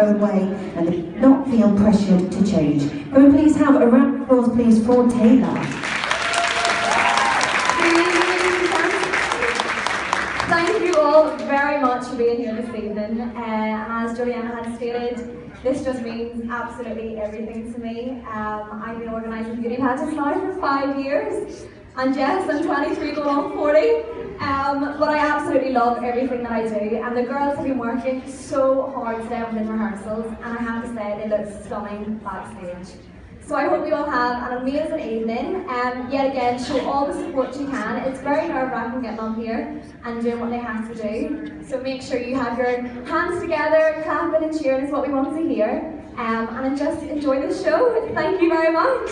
own way and not feel pressured to change. Can we please have a round of applause, please, for Taylor? Thank you all very much for being here this evening. Uh, as Juliana had stated, this just means absolutely everything to me. Um, I've been organising beauty pageants now for five years. And yes, I'm 23 going on 40. Um, but I absolutely love everything that I do. And the girls have been working so hard today within rehearsals. And I have to say, they look stunning backstage. So I hope you all have an amazing evening. Um, yet again, show all the support you can. It's very nerve-wracking getting up here and doing what they have to do. So make sure you have your hands together, clapping and cheering is what we want to hear. Um, and just enjoy the show. Thank you very much.